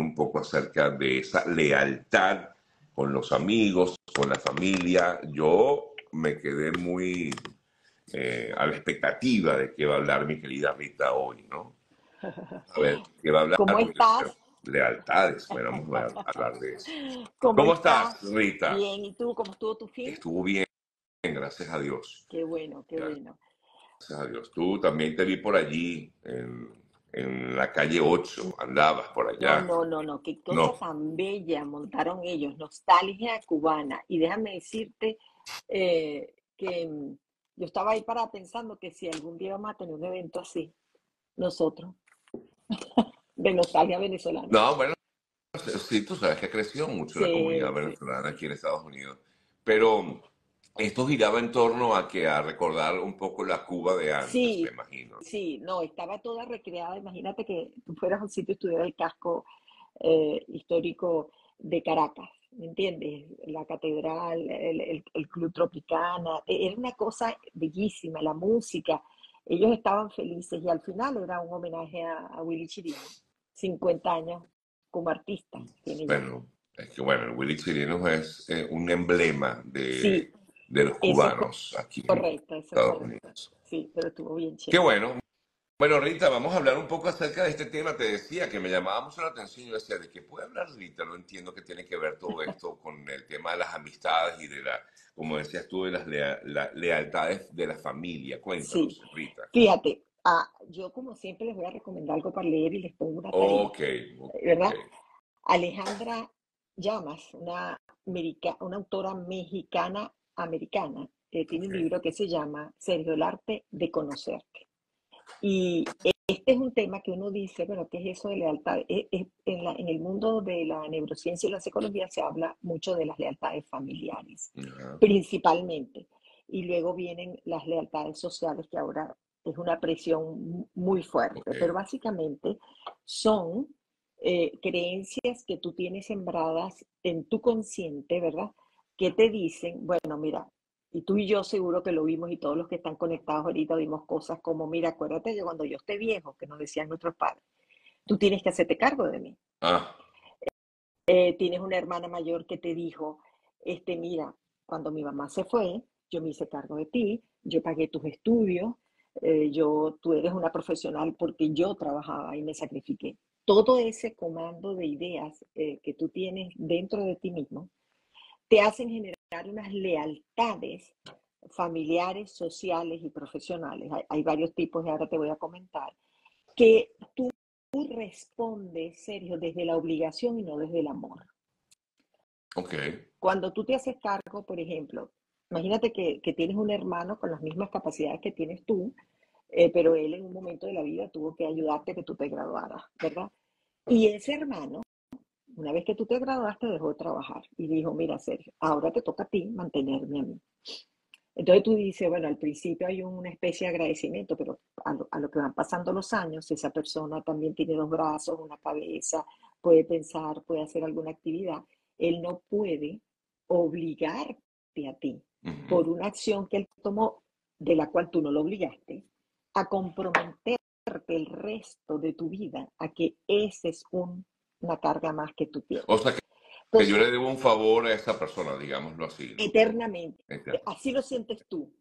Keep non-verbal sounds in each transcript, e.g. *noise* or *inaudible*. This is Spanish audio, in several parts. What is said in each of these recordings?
un poco acerca de esa lealtad con los amigos, con la familia. Yo me quedé muy eh, a la expectativa de qué va a hablar mi querida Rita hoy, ¿no? A ver, ¿qué va a hablar? ¿Cómo estás? Lealtades, bueno, vamos a hablar de eso. ¿Cómo, ¿Cómo estás, Rita? Bien, ¿y tú? ¿Cómo estuvo tu fin? Estuvo bien, gracias a Dios. Qué bueno, qué bueno. Gracias a Dios. Tú también te vi por allí, en, en la calle 8, andabas por allá. No, no, no, no, qué cosa No. tan bella montaron ellos, nostalgia cubana. Y déjame decirte eh, que mm, yo estaba ahí para pensando que si algún día vamos a tener un evento así, nosotros, *laughs* de nostalgia venezolana. No, bueno, sí, tú sabes que ha crecido mucho la comunidad sí. venezolana aquí en Estados Unidos. Pero esto giraba en torno a que a recordar un poco la Cuba de antes, Sí, me imagino. Sí, no, estaba toda recreada. Imagínate que tú fueras a un sitio y estuviera el casco eh, histórico de Caracas, ¿me entiendes? La catedral, el, el- el Club Tropicana, e- era una cosa bellísima, la música. Ellos estaban felices y al final era un homenaje a, a Willy Chirino, 50 años como artista. Tiene ya. Bueno, es que bueno, Willy Chirinos es eh, un emblema de, Sí, de los eso cubanos aquí en correcto, es Estados correcto. Unidos. Sí, pero estuvo bien Qué chévere. bueno. Bueno, Rita, vamos a hablar un poco acerca de este tema. Te decía que me llamaba mucho la atención. Yo decía, ¿de qué puede hablar Rita? No entiendo qué tiene que ver todo esto con el tema de las amistades y de la, como decías tú, de las lea- la- lealtades de la familia. Sí. Cuéntanos, Rita. Fíjate, ah, yo como siempre les voy a recomendar algo para leer y les pongo una tarea, Ok, ok. ¿verdad? Alejandra Llamas, una, america- una autora mexicana americana, que tiene un libro que se llama Sergio, el arte de conocerte. Y este es un tema que uno dice, bueno, ¿qué es eso de lealtad? E- e- En, la- en el mundo de la neurociencia y la psicología se habla mucho de las lealtades familiares Ajá. principalmente. Y luego vienen las lealtades sociales, que ahora es una presión mu- muy fuerte, Ok. pero básicamente son eh, creencias que tú tienes sembradas en tu consciente, ¿verdad? Que te dicen, bueno, mira, y tú y yo seguro que lo vimos y todos los que están conectados ahorita vimos cosas como, mira, acuérdate que cuando yo esté viejo, que nos decían nuestros padres, tú tienes que hacerte cargo de mí. Ah, Eh, tienes una hermana mayor que te dijo, este, mira, cuando mi mamá se fue, yo me hice cargo de ti, yo pagué tus estudios, eh, yo, tú eres una profesional porque yo trabajaba y me sacrifiqué. Todo ese comando de ideas eh, que tú tienes dentro de ti mismo te hacen generar unas lealtades familiares, sociales y profesionales. Hay, hay varios tipos y ahora te voy a comentar, que tú respondes, Sergio, desde la obligación y no desde el amor. ok. Cuando tú te haces cargo, por ejemplo, imagínate que, que tienes un hermano con las mismas capacidades que tienes tú, eh, pero él en un momento de la vida tuvo que ayudarte a que tú te graduaras, ¿verdad? Y ese hermano, una vez que tú te graduaste, dejó de trabajar y dijo, mira, Sergio, ahora te toca a ti mantenerme a mí. Entonces tú dices, bueno, al principio hay una especie de agradecimiento, pero a lo, a lo que van pasando los años, esa persona también tiene dos brazos, una cabeza, puede pensar, puede hacer alguna actividad. Él no puede obligarte a ti Ujú. por una acción que él tomó de la cual tú no lo obligaste, a comprometerte el resto de tu vida a que esa es un- una carga más que tú tienes. O sea que, que Entonces, yo le debo un favor a esa persona, digámoslo así. ¿no? eternamente. Así lo sientes tú,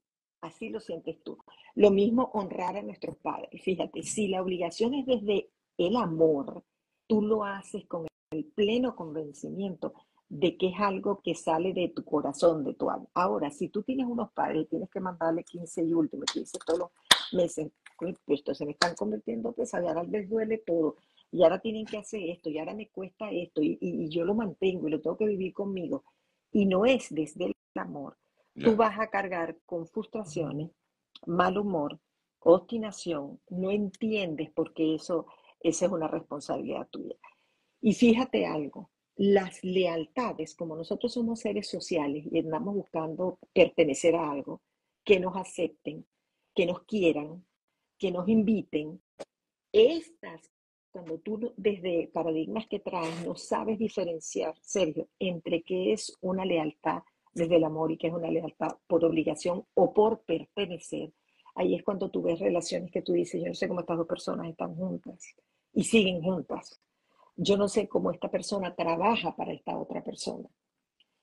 así lo sientes tú. Lo mismo honrar a nuestros padres. Fíjate, si la obligación es desde el amor, tú lo haces con el pleno convencimiento de que es algo que sale de tu corazón, de tu alma. Ahora, si tú tienes unos padres y tienes que mandarle 15 y último, 15 todos los meses, pues esto se me están convirtiendo pesados, ahora les duele todo, y ahora tienen que hacer esto, y ahora me cuesta esto, y, y- y yo lo mantengo y lo tengo que vivir conmigo, y no es desde el amor, tú vas a cargar con frustraciones, mal humor, obstinación, no entiendes porque eso, esa es una responsabilidad tuya. Y fíjate algo, las lealtades, como nosotros somos seres sociales y andamos buscando pertenecer a algo, que nos acepten, que nos quieran, que nos inviten, estas, cuando tú desde paradigmas que traes no sabes diferenciar, Sergio, entre qué es una lealtad desde el amor y qué es una lealtad por obligación o por pertenecer, ahí es cuando tú ves relaciones que tú dices, yo no sé cómo estas dos personas están juntas y siguen juntas. yo no sé cómo esta persona trabaja para esta otra persona.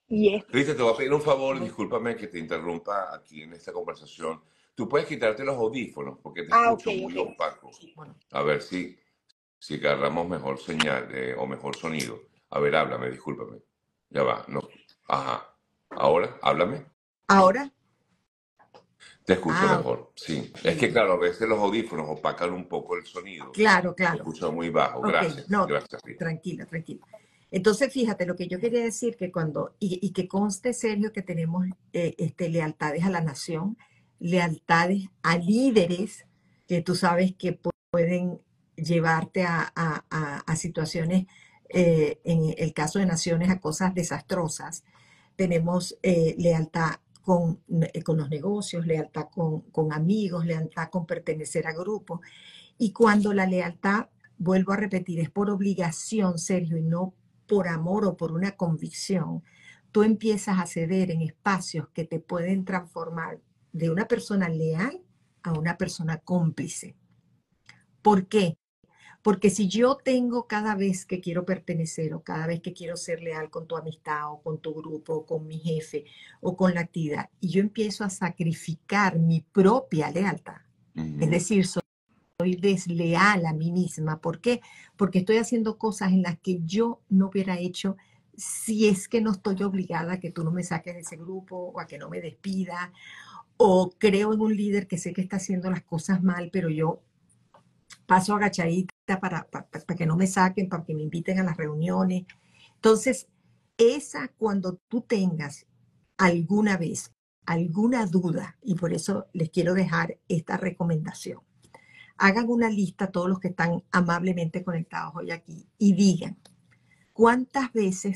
Y es... te voy a pedir un favor, discúlpame que te interrumpa aquí en esta conversación. Tú puedes quitarte los audífonos porque te ah, escucho muy opaco. A ver si, si agarramos mejor señal eh, o mejor sonido. A ver, háblame, discúlpame. Ya va, no. Ajá. Ahora, háblame. ¿Ahora? Te escucho ah, mejor, sí. Es que, claro, a veces los audífonos opacan un poco el sonido. Claro, claro. Te escucho muy bajo. Gracias. No, Gracias. Tranquila, tranquila. Entonces, fíjate, lo que yo quería decir que cuando, y, que conste, Sergio, que tenemos eh, este, lealtades a la nación, lealtades a líderes que tú sabes que pueden llevarte a, situaciones, eh, en el caso de naciones, a cosas desastrosas. Tenemos eh, lealtad con, eh, con los negocios, lealtad con, con amigos, lealtad con pertenecer a grupos. Y cuando la lealtad, vuelvo a repetir, es por obligación, Sergio, y no por amor o por una convicción, tú empiezas a ceder en espacios que te pueden transformar de una persona leal a una persona cómplice. ¿Por qué? Porque si yo tengo cada vez que quiero pertenecer o cada vez que quiero ser leal con tu amistad o con tu grupo o con mi jefe o con la actividad y yo empiezo a sacrificar mi propia lealtad, es decir, soy, desleal a mí misma. ¿Por qué? Porque estoy haciendo cosas en las que yo no hubiera hecho si es que no estoy obligada a que tú no me saques de ese grupo o a que no me despida o creo en un líder que sé que está haciendo las cosas mal, pero yo paso agachadita para, para, que no me saquen, para que me inviten a las reuniones. Entonces, esa cuando tú tengas alguna vez alguna duda, y por eso les quiero dejar esta recomendación, hagan una lista todos los que están amablemente conectados hoy aquí y digan cuántas veces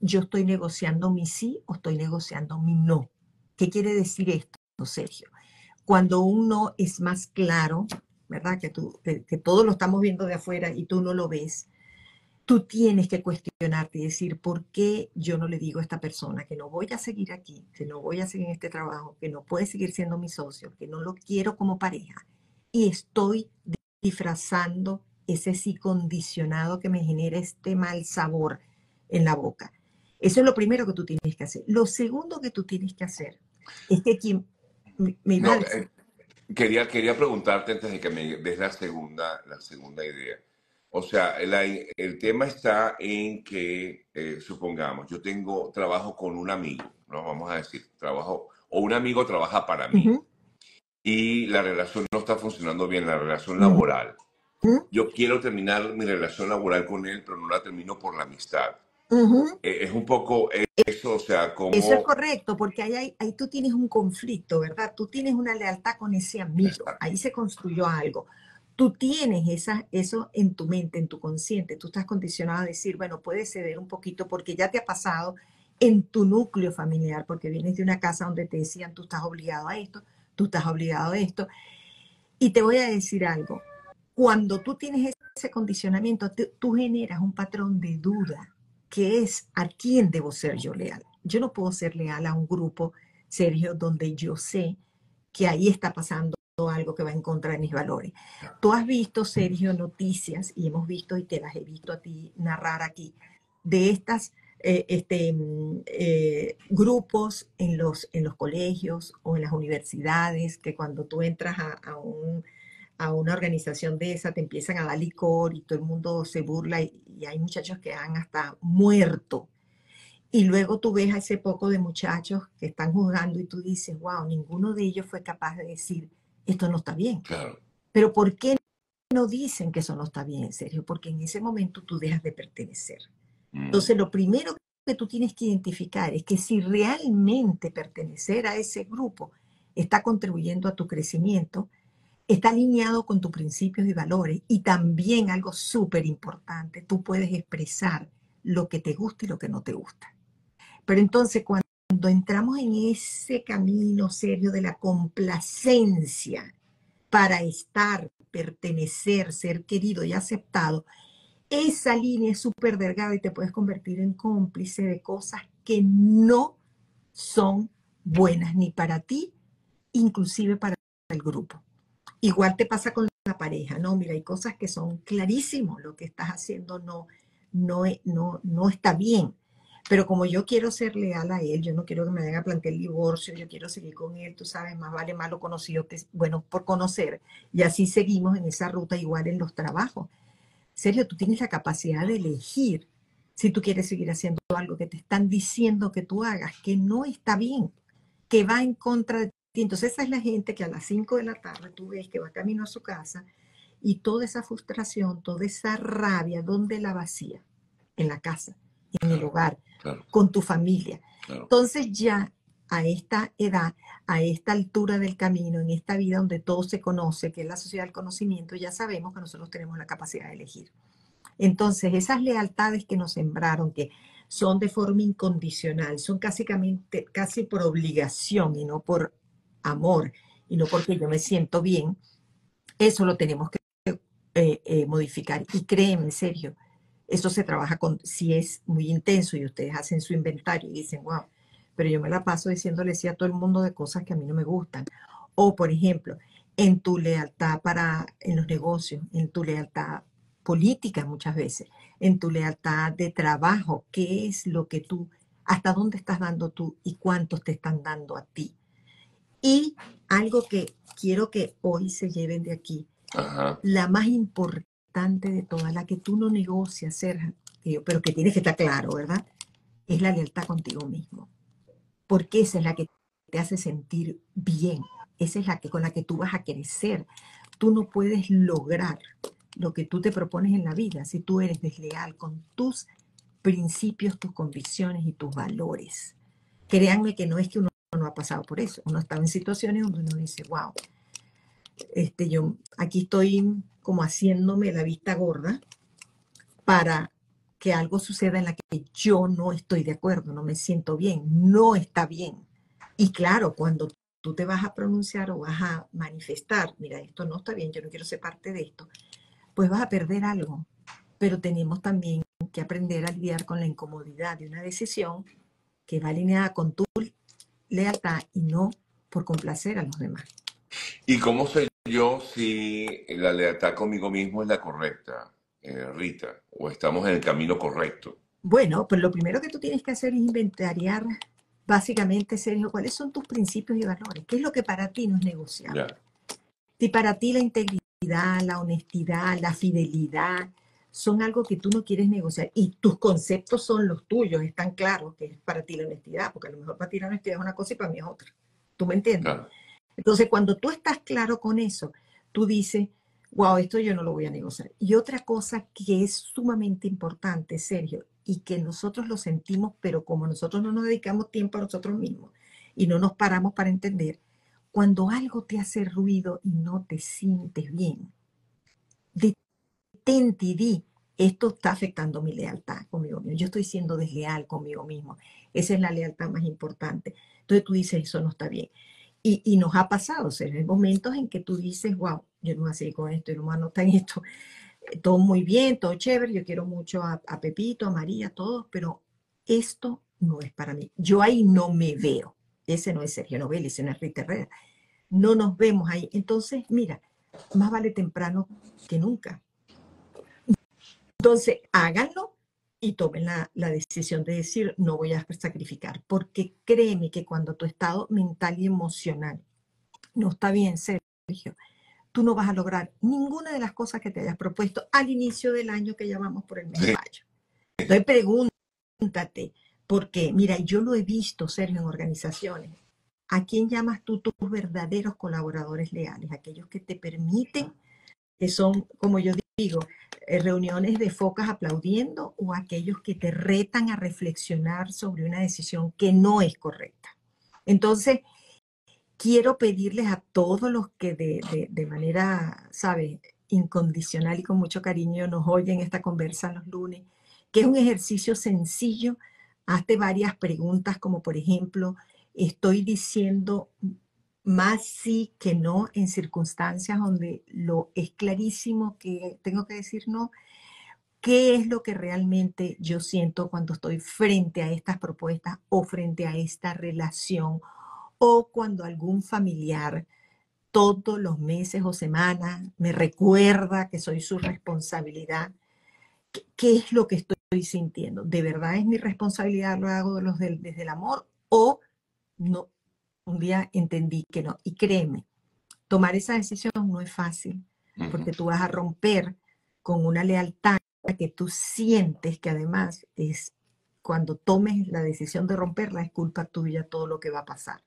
yo estoy negociando mi sí o estoy negociando mi no. ¿Qué quiere decir esto, Sergio? Cuando un no es más claro, ¿verdad? Que, tú, que, todos lo estamos viendo de afuera y tú no lo ves, tú tienes que cuestionarte y decir, ¿por qué yo no le digo a esta persona que no voy a seguir aquí, que no voy a seguir en este trabajo, que no puede seguir siendo mi socio, que no lo quiero como pareja? Y estoy disfrazando ese sí condicionado que me genera este mal sabor en la boca. Eso es lo primero que tú tienes que hacer. Lo segundo que tú tienes que hacer es que quien me, iba Quería, quería preguntarte antes de que me des la segunda, la segunda idea. O sea, el tema está en que, eh, supongamos, yo tengo trabajo con un amigo, ¿no? Vamos a decir, trabajo, o un amigo trabaja para mí, y la relación no está funcionando bien, la relación laboral. Yo quiero terminar mi relación laboral con él, pero no la termino por la amistad. Eh, es un poco eso, o sea, como... Eso es correcto, porque ahí, ahí, tú tienes un conflicto, ¿verdad? Tú tienes una lealtad con ese amigo, ahí se construyó algo. Tú tienes esa, eso en tu mente, en tu consciente, tú estás condicionado a decir, bueno, puedes ceder un poquito porque ya te ha pasado en tu núcleo familiar, porque vienes de una casa donde te decían, tú estás obligado a esto, tú estás obligado a esto. Y te voy a decir algo, cuando tú tienes ese condicionamiento, tú generas un patrón de duda que es a quién debo ser yo leal. Yo no puedo ser leal a un grupo, Sergio, donde yo sé que ahí está pasando algo que va en contra de mis valores. Tú has visto, Sergio, noticias, y hemos visto, y te las he visto a ti narrar aquí, de estas eh, este, mm, eh, grupos en los, en los colegios o en las universidades, que cuando tú entras a un a una organización de esa, te empiezan a dar licor y todo el mundo se burla y, hay muchachos que han hasta muerto. Y luego tú ves a ese poco de muchachos que están juzgando y tú dices, wow, ninguno de ellos fue capaz de decir, esto no está bien. Pero ¿por qué no dicen que eso no está bien, Sergio? Porque en ese momento tú dejas de pertenecer. Mm. Entonces, lo primero que tú tienes que identificar es que si realmente pertenecer a ese grupo está contribuyendo a tu crecimiento, está alineado con tus principios y valores y también algo súper importante, tú puedes expresar lo que te gusta y lo que no te gusta. Pero entonces cuando entramos en ese camino serio de la complacencia para estar, pertenecer, ser querido y aceptado, esa línea es súper delgada y te puedes convertir en cómplice de cosas que no son buenas ni para ti, inclusive para el grupo. Igual te pasa con la pareja, ¿no? Mira, hay cosas que son clarísimos, lo que estás haciendo no, no, no, no está bien. Pero como yo quiero ser leal a él, yo no quiero que me venga a plantear el divorcio, yo quiero seguir con él, tú sabes, más vale malo conocido que bueno por conocer. Y así seguimos en esa ruta igual en los trabajos. Serio, tú tienes la capacidad de elegir si tú quieres seguir haciendo algo que te están diciendo que tú hagas, que no está bien, que va en contra de ti. Entonces esa es la gente que a las 5 de la tarde tú ves que va camino a su casa y toda esa frustración, toda esa rabia, ¿dónde la vacía? En la casa, en el hogar, con tu familia. Entonces ya a esta edad, a esta altura del camino, en esta vida donde todo se conoce, que es la sociedad del conocimiento, ya sabemos que nosotros tenemos la capacidad de elegir. Entonces, esas lealtades que nos sembraron, que son de forma incondicional, son casi, casi por obligación y no por amor, y no porque yo me siento bien, eso lo tenemos que eh, eh, modificar. Y créeme, en serio, eso se trabaja con, si es muy intenso y ustedes hacen su inventario y dicen, wow, pero yo me la paso diciéndole sí a todo el mundo de cosas que a mí no me gustan. O, por ejemplo, en tu lealtad para, en los negocios, en tu lealtad política muchas veces, en tu lealtad de trabajo, qué es lo que tú, hasta dónde estás dando tú y cuántos te están dando a ti. Y algo que quiero que hoy se lleven de aquí, la más importante de todas, la que tú no negocias, ser, pero que tienes que estar claro, ¿verdad? Es la lealtad contigo mismo. Porque esa es la que te hace sentir bien. Esa es la que con la que tú vas a crecer. Tú no puedes lograr lo que tú te propones en la vida si tú eres desleal con tus principios, tus convicciones y tus valores. Créanme que no es que uno no ha pasado por eso. Uno está en situaciones donde uno dice, wow, este, yo aquí estoy como haciéndome la vista gorda para que algo suceda en la que yo no estoy de acuerdo, no me siento bien, no está bien. Y claro, cuando tú te vas a pronunciar o vas a manifestar, mira, esto no está bien, yo no quiero ser parte de esto, pues vas a perder algo. Pero tenemos también que aprender a lidiar con la incomodidad de una decisión que va alineada con tu lealtad y no por complacer a los demás. ¿Y cómo sé yo si la lealtad conmigo mismo es la correcta, eh, Rita, o estamos en el camino correcto? Bueno, pues lo primero que tú tienes que hacer es inventariar básicamente, Sergio, cuáles son tus principios y valores, qué es lo que para ti no es negociable. Si para ti la integridad, la honestidad, la fidelidad son algo que tú no quieres negociar y tus conceptos son los tuyos, están claros que es para ti la honestidad, porque a lo mejor para ti la honestidad es una cosa y para mí es otra. ¿Tú me entiendes? Entonces, cuando tú estás claro con eso, tú dices, wow, esto yo no lo voy a negociar. Y otra cosa que es sumamente importante, Sergio, y que nosotros lo sentimos, pero como nosotros no nos dedicamos tiempo a nosotros mismos y no nos paramos para entender, cuando algo te hace ruido y no te sientes bien, detente y di, esto está afectando mi lealtad conmigo mismo. Yo estoy siendo desleal conmigo mismo. Esa es la lealtad más importante. Entonces tú dices, eso no está bien. Y, nos ha pasado, o sea, en momentos en que tú dices, wow, yo no voy a seguir con esto, el humano está en esto, eh, todo muy bien, todo chévere, yo quiero mucho a, Pepito, a María, a todos, pero esto no es para mí. Yo ahí no me veo. Ese no es Sergio Novel, ese no es Rita Herrera. No nos vemos ahí. Entonces, mira, más vale temprano que nunca. Entonces, háganlo y tomen la, decisión de decir, no voy a sacrificar, porque créeme que cuando tu estado mental y emocional no está bien, Sergio, tú no vas a lograr ninguna de las cosas que te hayas propuesto al inicio del año que llamamos por el mes de mayo. Entonces pregúntate, porque mira, yo lo he visto, Sergio, en organizaciones. ¿A quién llamas tú tus verdaderos colaboradores leales? Aquellos que te permiten, que son, como yo digo, eh, reuniones de focas aplaudiendo o aquellos que te retan a reflexionar sobre una decisión que no es correcta. Entonces, quiero pedirles a todos los que de, manera, ¿sabe?, incondicional y con mucho cariño nos oyen esta conversa los lunes, que es un ejercicio sencillo. Hazte varias preguntas como, por ejemplo, estoy diciendo más sí que no en circunstancias donde lo es clarísimo que tengo que decir no. ¿Qué es lo que realmente yo siento cuando estoy frente a estas propuestas o frente a esta relación o cuando algún familiar todos los meses o semanas me recuerda que soy su responsabilidad? ¿qué, es lo que estoy sintiendo? ¿De verdad es mi responsabilidad, lo hago desde el amor o no? Un día entendí que no. Y créeme, tomar esa decisión no es fácil, porque tú vas a romper con una lealtad que tú sientes que además es cuando tomes la decisión de romperla es culpa tuya todo lo que va a pasar.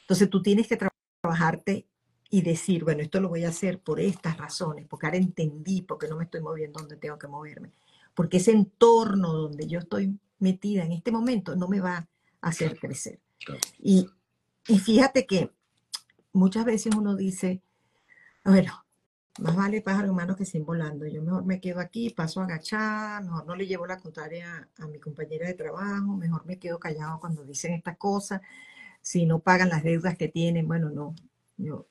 Entonces tú tienes que trabajarte y decir, bueno, esto lo voy a hacer por estas razones, porque ahora entendí porque no me estoy moviendo donde tengo que moverme, porque ese entorno donde yo estoy metida en este momento no me va a hacer crecer. Y, y fíjate que muchas veces uno dice, bueno, más vale pájaro humano que sin volando. Yo mejor me quedo aquí, paso agachada, mejor no le llevo la contraria a, mi compañera de trabajo, mejor me quedo callado cuando dicen estas cosas. Si no pagan las deudas que tienen, bueno, no. Yo,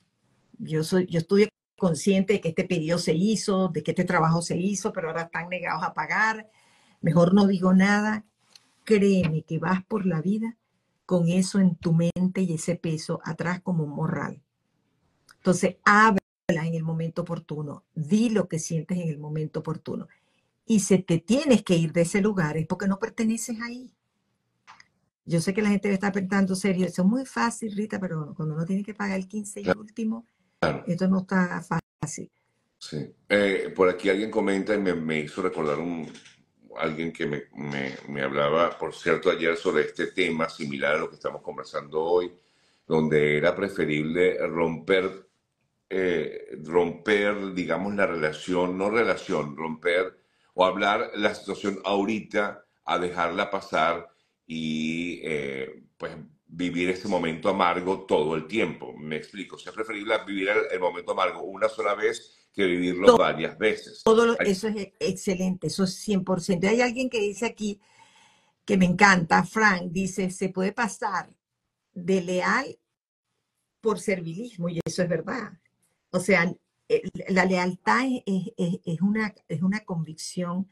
yo, soy, yo estuve consciente de que este pedido se hizo, de que este trabajo se hizo, pero ahora están negados a pagar. Mejor no digo nada. Créeme que vas por la vida con eso en tu mente y ese peso atrás como un morral. Entonces, abre en el momento oportuno, di lo que sientes en el momento oportuno. Y si te tienes que ir de ese lugar es porque no perteneces ahí. Yo sé que la gente está pensando serio, eso es muy fácil, Rita, pero cuando uno tiene que pagar el 15 y el último, esto no está fácil. Sí. Eh, por aquí alguien comenta y me, hizo recordar un, alguien que me, me, me, hablaba, por cierto, ayer sobre este tema similar a lo que estamos conversando hoy, donde era preferible romper eh, romper, digamos, la relación, no relación, romper o hablar la situación ahorita a dejarla pasar y eh, pues vivir ese momento amargo todo el tiempo. Me explico, sea preferible vivir el, momento amargo una sola vez que vivirlo varias veces. Todo eso es excelente, eso es 100%. Hay alguien que dice aquí que me encanta, Frank, dice, se puede pasar de leal por servilismo, y eso es verdad. O sea, eh, la lealtad es, una, es una convicción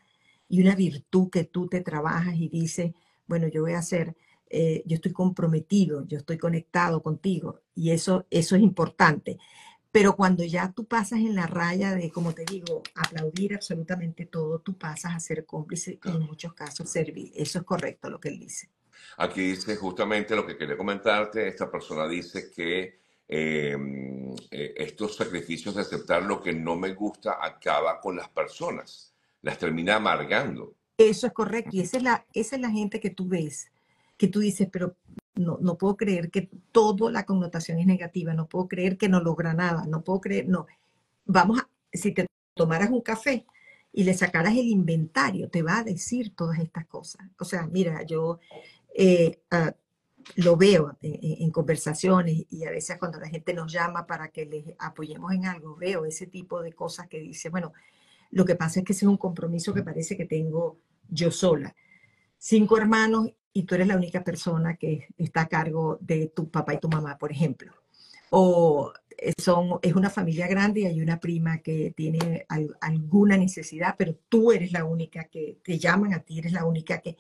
y una virtud que tú te trabajas y dices, bueno, yo voy a hacer, eh, yo estoy comprometido, yo estoy conectado contigo y eso, eso es importante. Pero cuando ya tú pasas en la raya de, como te digo, aplaudir absolutamente todo, tú pasas a ser cómplice y en muchos casos servir. Eso es correcto lo que él dice. Aquí dice justamente lo que quería comentarte. Esta persona dice que Em, eh, estos sacrificios de aceptar lo que no me gusta acaba con las personas, las termina amargando. Eso es correcto, y esa es la, esa es la gente que tú ves, que tú dices, pero no, no puedo creer que toda la connotación es negativa, no puedo creer que no logra nada, no puedo creer, no. Vamos a, si te tomaras un café y le sacaras el inventario, te va a decir todas estas cosas. O sea, mira, yo eh, ah, lo veo en, conversaciones y a veces cuando la gente nos llama para que les apoyemos en algo, veo ese tipo de cosas que dice, bueno, lo que pasa es que ese es un compromiso que parece que tengo yo sola. Cinco hermanos y tú eres la única persona que está a cargo de tu papá y tu mamá, por ejemplo. O son, es una familia grande y hay una prima que tiene alguna necesidad, pero tú eres la única que te llaman a ti, eres la única que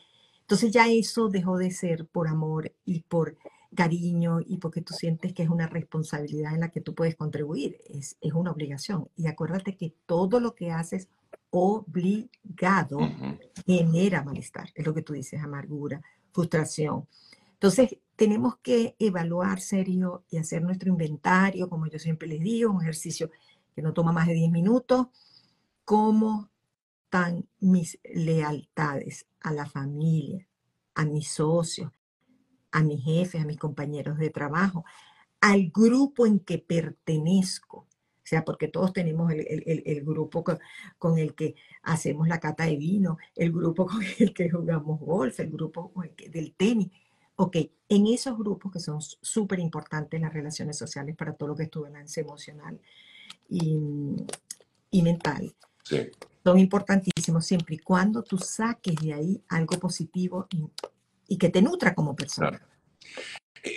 entonces ya eso dejó de ser por amor y por cariño y porque tú sientes que es una responsabilidad en la que tú puedes contribuir, es, es una obligación. Y acuérdate que todo lo que haces obligado genera malestar, es lo que tú dices, amargura, frustración. Entonces, tenemos que evaluar serio y hacer nuestro inventario, como yo siempre les digo, un ejercicio que no toma más de 10 minutos, cómo están mis lealtades a la familia, a mis socios, a mis jefes, a mis compañeros de trabajo, al grupo en que pertenezco. O sea, porque todos tenemos el, grupo con, el que hacemos la cata de vino, el grupo *laughs* con el que jugamos golf, el grupo del tenis. Ok, en esos grupos que son súper importantes las relaciones sociales para todo lo que es tu balance emocional y, y mental. Sí son importantísimos siempre y cuando tú saques de ahí algo positivo y, que te nutra como persona.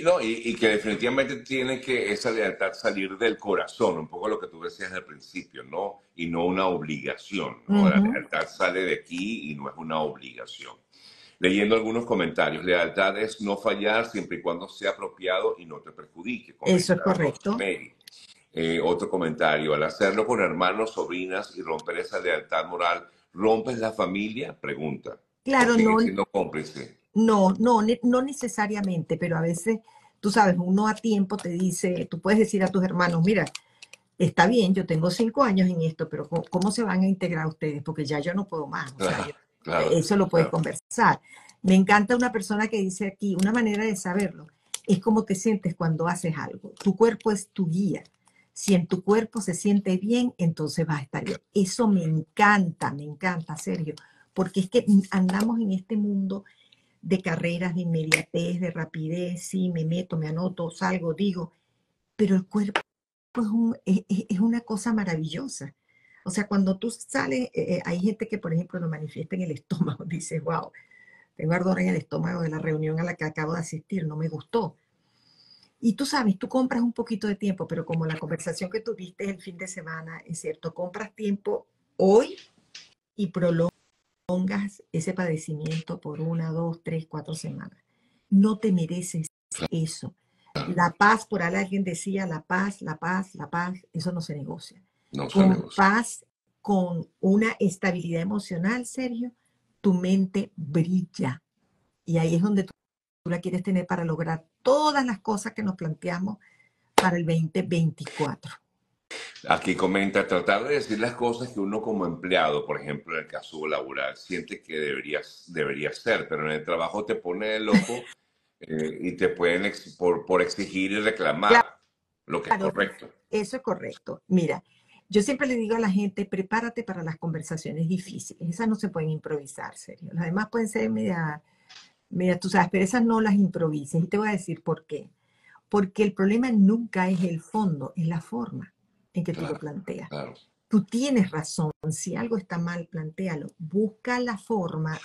No, y, que definitivamente tiene que esa lealtad salir del corazón, un poco lo que tú decías al principio, ¿no? Y no una obligación. La lealtad sale de aquí y no es una obligación. Leyendo algunos comentarios, lealtad es no fallar siempre y cuando sea apropiado y no te perjudique. Eso es correcto. Eh, otro comentario, al hacerlo con hermanos, sobrinas y romper esa lealtad moral, rompes la familia, pregunta. Claro, no. Siendo cómplice. No, no, no necesariamente, pero a veces, tú sabes, uno a tiempo te dice, tú puedes decir a tus hermanos, mira, está bien, yo tengo cinco años en esto, pero ¿cómo, se van a integrar ustedes? Porque ya yo no puedo más. eso lo puedes conversar. Me encanta una persona que dice aquí, una manera de saberlo, es como te sientes cuando haces algo. Tu cuerpo es tu guía. Si en tu cuerpo se siente bien, entonces va a estar bien. Eso me encanta, me encanta, Sergio, porque es que andamos en este mundo de carreras, de inmediatez, de rapidez, sí, me meto, me anoto, salgo, digo, pero el cuerpo es, una cosa maravillosa. O sea, cuando tú sales, eh, eh, hay gente que, por ejemplo, lo manifiesta en el *laughs* estómago, dice, wow, tengo ardor en el estómago de la reunión a la que acabo de asistir, no me gustó. Y tú sabes, tú compras un poquito de tiempo, pero como la conversación que tuviste el fin de semana, es cierto, compras tiempo hoy y prolongas pongas ese padecimiento por una, dos, tres, cuatro semanas. No te mereces eso. La paz, por ahí alguien decía, la paz, la paz, la paz, eso no se negocia. No se con paz, con una estabilidad emocional, Sergio, tu mente brilla. Y ahí es donde tú la quieres tener para lograr todas las cosas que nos planteamos para el 2024. Aquí comenta, tratar de decir las cosas que uno como empleado, por ejemplo, en el caso laboral, siente que deberías, debería ser, pero en el trabajo te pone de loco *laughs* eh, y te pueden por, por, exigir y reclamar lo que es correcto. Eso es correcto. Mira, yo siempre le digo a la gente, prepárate para las conversaciones difíciles. Esas no se pueden improvisar, serio. Las demás pueden ser media, media, tú sabes, pero esas no las improvises. Y te voy a decir por qué. Porque el problema nunca es el fondo, es la forma en que tú lo planteas. Tú tienes razón, si algo está mal, plantealo. Busca la forma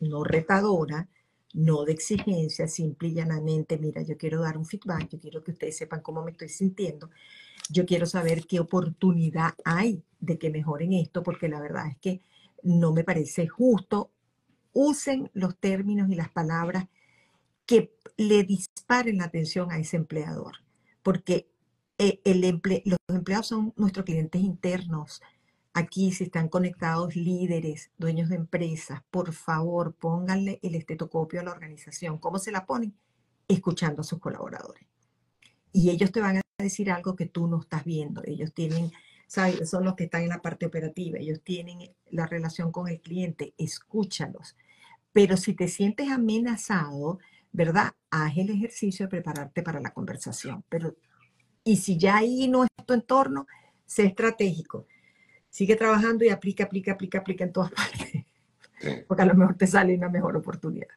no retadora, no de exigencia, simple y llanamente, mira, yo quiero dar un feedback, yo quiero que ustedes sepan cómo me estoy sintiendo, yo quiero saber qué oportunidad hay de que mejoren esto, porque la verdad es que no me parece justo. Usen los términos y las palabras que le disparen la atención a ese empleador, porque eh, los empleados son nuestros clientes internos. Aquí, si están conectados líderes, dueños de empresas, por favor, pónganle el estetoscopio a la organización. ¿Cómo se la ponen? Escuchando a sus colaboradores. Y ellos te van a decir algo que tú no estás viendo. Ellos tienen, ¿sabes? Son los que están en la parte operativa. Ellos tienen la relación con el cliente. Escúchalos. Pero si te sientes amenazado, ¿verdad? Haz el ejercicio de prepararte para la conversación. Pero y si ya ahí no es tu entorno, sé estratégico. Sigue trabajando y aplica, aplica, aplica, aplica en todas *laughs* partes. Porque a lo mejor te sale una mejor oportunidad.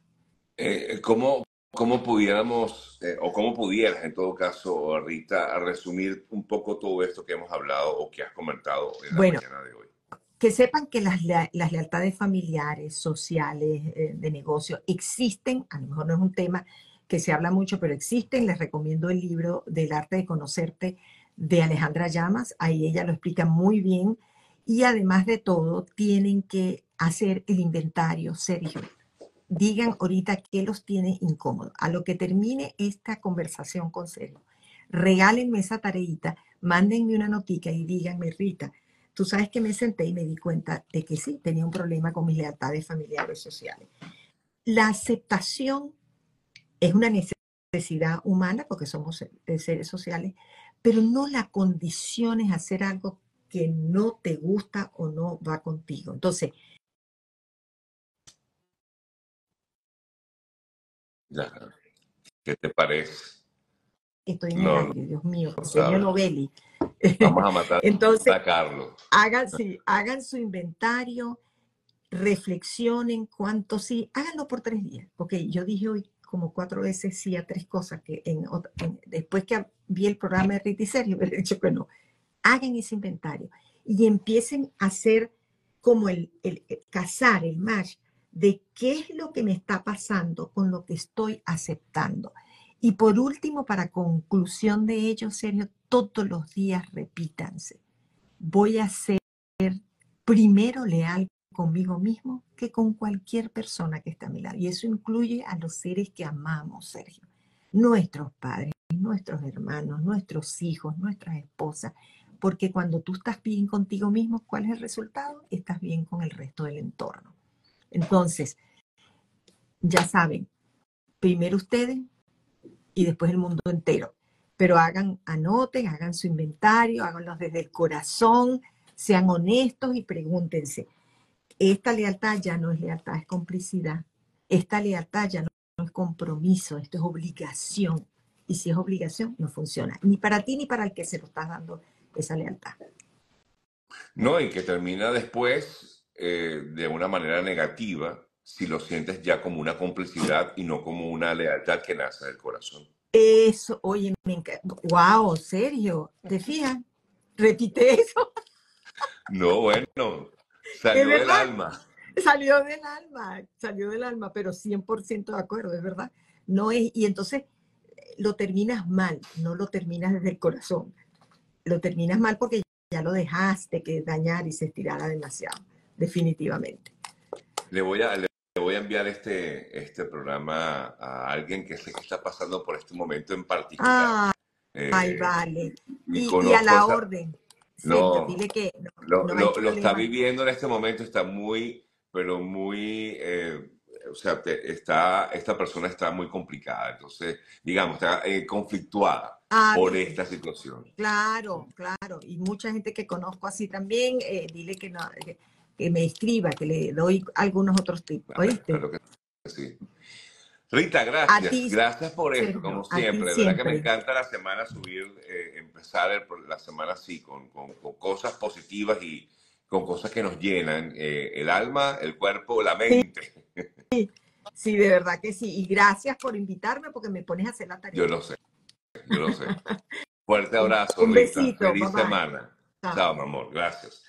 Eh, ¿cómo, ¿Cómo pudiéramos, eh, o cómo pudieras en todo caso, Rita, resumir un poco todo esto que hemos hablado o que has comentado en la mañana de hoy? Que sepan que las, las lealtades familiares, sociales, eh, de negocio, existen, a lo mejor no es un tema que se habla mucho, pero existen. Les recomiendo el libro del arte de conocerte de Alejandra Llamas. Ahí ella lo explica muy bien. Y además de todo, tienen que hacer el inventario, Sergio. Digan ahorita qué los tiene incómodos. A lo que termine esta conversación con Sergio, regálenme esa tareita, mándenme una notica y díganme, Rita, tú sabes que me senté y me di cuenta de que sí, tenía un problema con mis lealtades familiares sociales. La aceptación es una necesidad humana porque somos seres sociales, pero no la condiciones a hacer algo que no te gusta o no va contigo. Entonces, ¿qué te parece? Estoy en el aire, Dios mío, señor Novelli. Vamos a *laughs* matar Entonces, a Carlos. Hagan, *laughs* sí, hagan su inventario, reflexionen cuánto sí, háganlo por tres días. Ok, yo dije hoy como cuatro veces sí a tres cosas que en, después que vi el programa de Rita y Sergio, *laughs* he dicho que no. Hagan ese inventario y empiecen a hacer como el, el, cazar, el match de qué es lo que me está pasando con lo que estoy aceptando. Y por último, para conclusión de ello, Sergio, todos los días repítanse. Voy a ser primero leal conmigo mismo que con cualquier persona que está a mi lado. Y eso incluye a los seres que amamos, Sergio. Nuestros padres, nuestros hermanos, nuestros hijos, nuestras esposas. Porque cuando tú estás bien contigo mismo, ¿cuál es el resultado? Estás bien con el resto del entorno. Entonces, ya saben, primero ustedes y después el mundo entero. Pero hagan, anoten, hagan su inventario, háganlo desde el corazón, sean honestos y pregúntense, esta lealtad ya no es lealtad, es complicidad. Esta lealtad ya no es compromiso, esto es obligación. Y si es obligación, no funciona. Ni para ti ni para el que se lo estás dando esa lealtad. No, y que termina después eh, de una manera negativa si lo sientes ya como una complicidad y no como una lealtad que nace del corazón. Eso, oye, me encanta. Wow, Sergio, ¿te fijas? Repite eso. No, bueno, salió del alma. Salió del alma, salió del alma, pero 100% de acuerdo, es verdad. No es, y entonces lo terminas mal, no lo terminas desde el corazón. Lo terminas mal porque ya lo dejaste que dañar y se estirara demasiado, definitivamente. Le voy a, le voy a enviar este, este programa a alguien que sé que está pasando por este momento en particular. Ah, ay, vale. Y, a la orden. No, dile que lo, lo, está viviendo en este momento, está muy, pero muy, eh, o sea, está, esta persona está muy complicada, entonces, digamos, está eh, conflictuada ah, por esta situación. Claro, claro, y mucha gente que conozco así también, eh, dile que, no, que, me escriba, que le doy algunos otros tipos, ¿oíste? Claro que sí. Rita, gracias. gracias por esto, como siempre. De verdad que me encanta la semana subir, empezar la semana así, con, con, con cosas positivas y, con cosas que nos llenan eh, el alma, el cuerpo, la mente. Sí, sí, de verdad que sí. Y gracias por invitarme porque me pones a hacer la tarea. Yo lo sé, yo lo sé. *laughs* Fuerte abrazo, Un besito, Feliz semana. Chao, mi amor. Gracias.